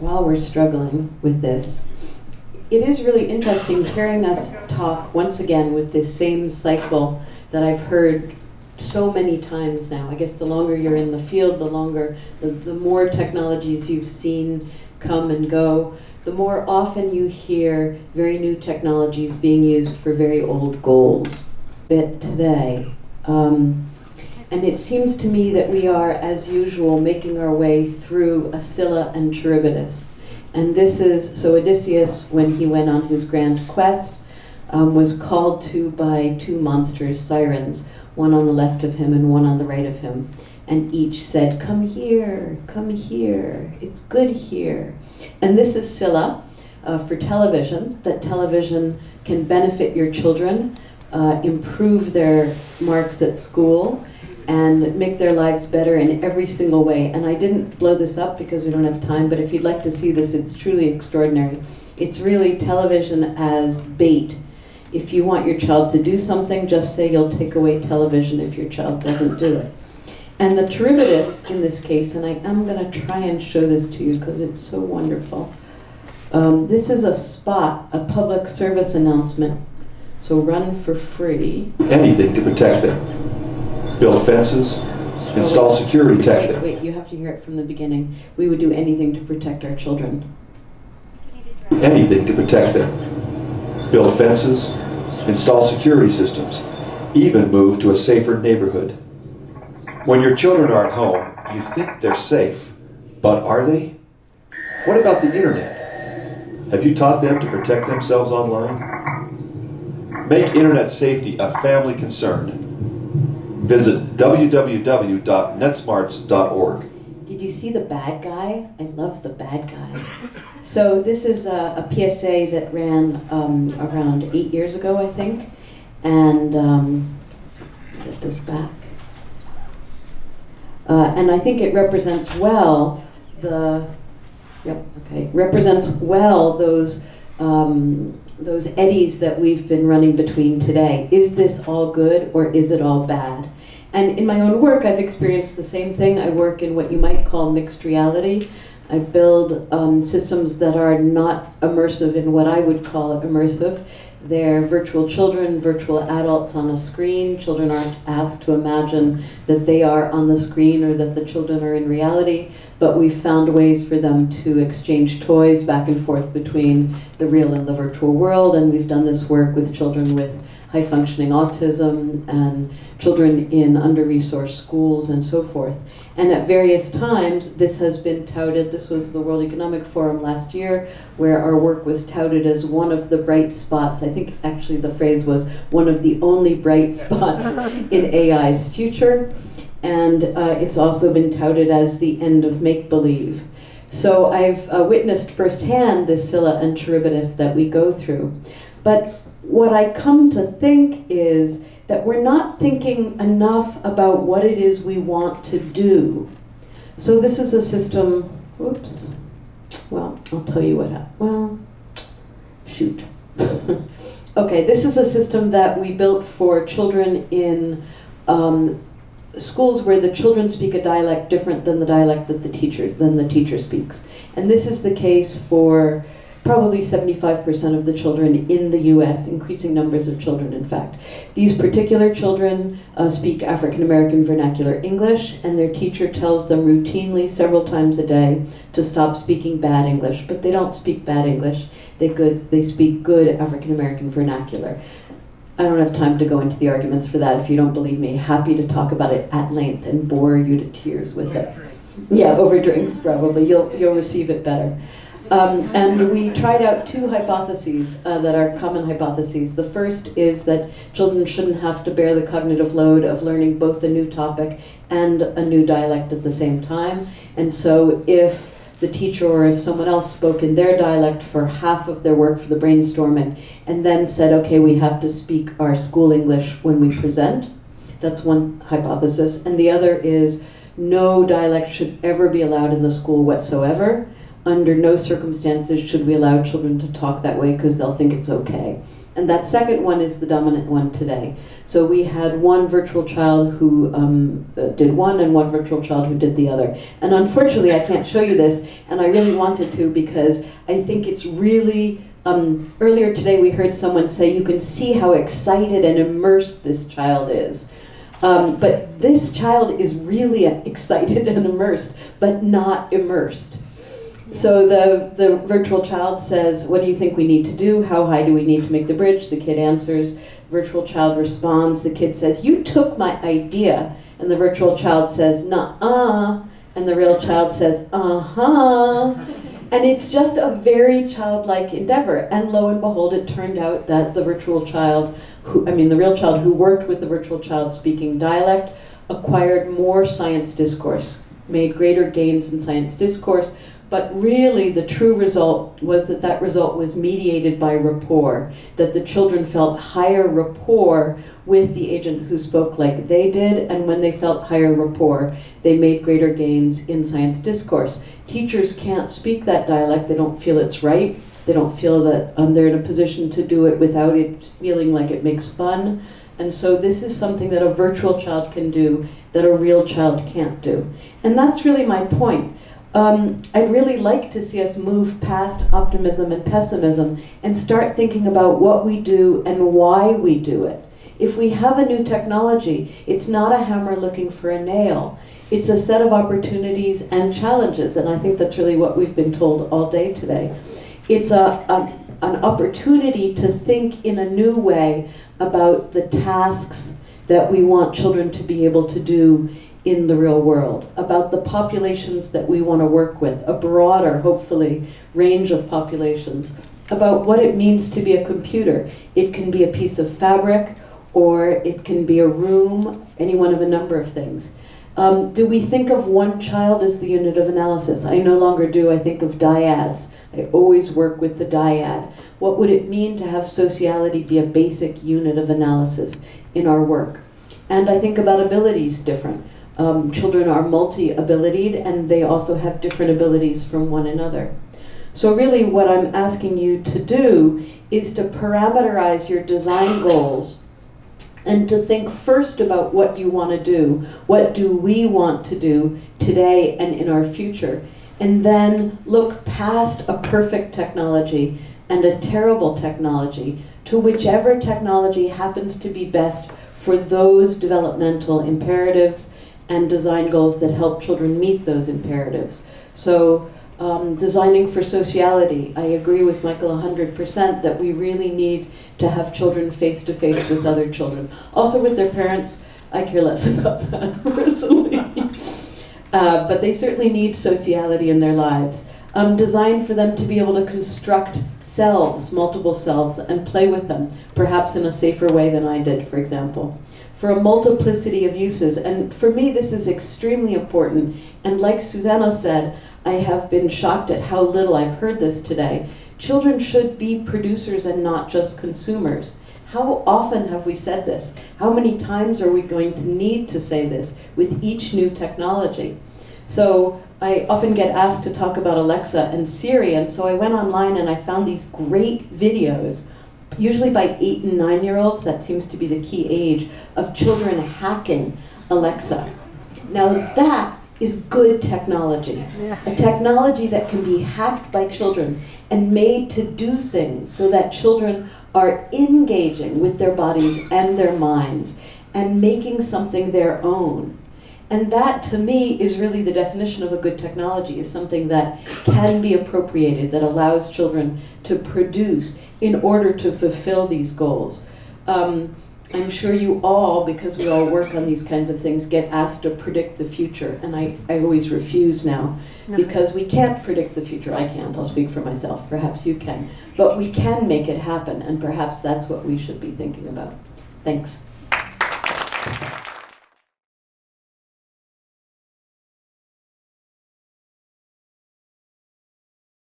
While we're struggling with this, it is really interesting hearing us talk once again with this same cycle that I've heard so many times now. I guess the longer you're in the field, the longer, the, the more technologies you've seen come and go, the more often you hear very new technologies being used for very old goals. Bit today. Um, and it seems to me that we are, as usual, making our way through Scylla and Charybdis. And this is, so Odysseus, when he went on his grand quest, um, was called to by two monsters, sirens, one on the left of him and one on the right of him. And each said, Come here, come here, it's good here. And this is Scylla uh, for television, that television can benefit your children, uh, improve their marks at school, and make their lives better in every single way. And I didn't blow this up because we don't have time, but if you'd like to see this, it's truly extraordinary. It's really television as bait. If you want your child to do something, just say you'll take away television if your child doesn't do it. And the Charybdis in this case, and I am going to try and show this to you because it's so wonderful. Um, this is a spot, a public service announcement. So run for free. Anything to protect them build fences, install security tech. wait, you have to hear it from the beginning. We would do anything to protect our children. Anything to protect them. Build fences, install security systems, even move to a safer neighborhood. When your children are at home, you think they're safe, but are they? What about the internet? Have you taught them to protect themselves online? Make internet safety a family concern. Visit www.netsmartz.org. Did you see the bad guy? I love the bad guy. So this is a, a PSA that ran um, around eight years ago, I think, and um, let's get this back. Uh, and I think it represents well the, yep, okay, represents well those um, those eddies that we've been running between today. Is this all good or is it all bad? And in my own work, I've experienced the same thing. I work in what you might call mixed reality. I build um, systems that are not immersive in what I would call immersive. They're virtual children, virtual adults on a screen. Children aren't asked to imagine that they are on the screen or that the children are in reality, but we've found ways for them to exchange toys back and forth between the real and the virtual world, and we've done this work with children with high functioning autism and children in under resourced schools and so forth. And at various times, this has been touted. This was the World Economic Forum last year, where our work was touted as one of the bright spots. I think actually the phrase was one of the only bright spots in AI's future. And uh, it's also been touted as the end of make believe. So I've uh, witnessed firsthand this Scylla and Charybdis that we go through. But what I come to think is that we're not thinking enough about what it is we want to do. So this is a system, whoops, well, I'll tell you what. Well, shoot. okay, this is a system that we built for children in um, schools where the children speak a dialect different than the dialect that the teacher than the teacher speaks. And this is the case for probably 75% of the children in the US, increasing numbers of children, in fact. These particular children uh, speak African American vernacular English, and their teacher tells them routinely, several times a day, to stop speaking bad English. But they don't speak bad English, they, good, they speak good African American vernacular. I don't have time to go into the arguments for that if you don't believe me. Happy to talk about it at length and bore you to tears with it. Yeah, over drinks probably. You'll, you'll receive it better. Um, and we tried out two hypotheses uh, that are common hypotheses. The first is that children shouldn't have to bear the cognitive load of learning both a new topic and a new dialect at the same time. And so if the teacher or if someone else spoke in their dialect for half of their work for the brainstorming and then said, okay, we have to speak our school English when we present, that's one hypothesis. And the other is no dialect should ever be allowed in the school whatsoever under no circumstances should we allow children to talk that way because they'll think it's okay. And that second one is the dominant one today. So we had one virtual child who um, uh, did one and one virtual child who did the other. And unfortunately, I can't show you this, and I really wanted to because I think it's really. Um, earlier today, we heard someone say you can see how excited and immersed this child is. Um, but this child is really excited and immersed, but not immersed. So the, the virtual child says, What do you think we need to do? How high do we need to make the bridge? The kid answers. Virtual child responds. The kid says, You took my idea. And the virtual child says, Nah, uh. And the real child says, Uh huh. And it's just a very childlike endeavor. And lo and behold, it turned out that the virtual child, who, I mean, the real child who worked with the virtual child speaking dialect, acquired more science discourse, made greater gains in science discourse, but really, the true result was that that result was mediated by rapport, that the children felt higher rapport with the agent who spoke like they did, and when they felt higher rapport, they made greater gains in science discourse. Teachers can't speak that dialect, they don't feel it's right, they don't feel that um, they're in a position to do it without it feeling like it makes fun. And so, this is something that a virtual child can do that a real child can't do. And that's really my point um, I'd really like to see us move past optimism and pessimism and start thinking about what we do and why we do it. If we have a new technology, it's not a hammer looking for a nail. It's a set of opportunities and challenges, and I think that's really what we've been told all day today. It's a, a an opportunity to think in a new way about the tasks that we want children to be able to do in the real world, about the populations that we want to work with, a broader, hopefully, range of populations, about what it means to be a computer. It can be a piece of fabric, or it can be a room, any one of a number of things. Um, do we think of one child as the unit of analysis? I no longer do. I think of dyads. I always work with the dyad. What would it mean to have sociality be a basic unit of analysis in our work? And I think about abilities different um, children are multi-abilitied and they also have different abilities from one another. So really what I'm asking you to do is to parameterize your design goals and to think first about what you want to do. What do we want to do today and in our future? And then look past a perfect technology and a terrible technology to whichever technology happens to be best for those developmental imperatives and design goals that help children meet those imperatives. So um, designing for sociality, I agree with Michael 100% that we really need to have children face to face with other children. Also with their parents, I care less about that personally. uh, but they certainly need sociality in their lives. Um, designed for them to be able to construct selves, multiple selves, and play with them, perhaps in a safer way than I did, for example for a multiplicity of uses. And for me, this is extremely important. And like Susanna said, I have been shocked at how little I've heard this today. Children should be producers and not just consumers. How often have we said this? How many times are we going to need to say this with each new technology? So I often get asked to talk about Alexa and Siri, and so I went online and I found these great videos usually by eight and nine year olds, that seems to be the key age, of children hacking Alexa. Now that is good technology. A technology that can be hacked by children and made to do things so that children are engaging with their bodies and their minds and making something their own. And that, to me, is really the definition of a good technology, is something that can be appropriated, that allows children to produce in order to fulfill these goals. Um, I'm sure you all, because we all work on these kinds of things, get asked to predict the future. And I, I always refuse now because we can't predict the future. I can't, I'll speak for myself. Perhaps you can. But we can make it happen, and perhaps that's what we should be thinking about. Thanks.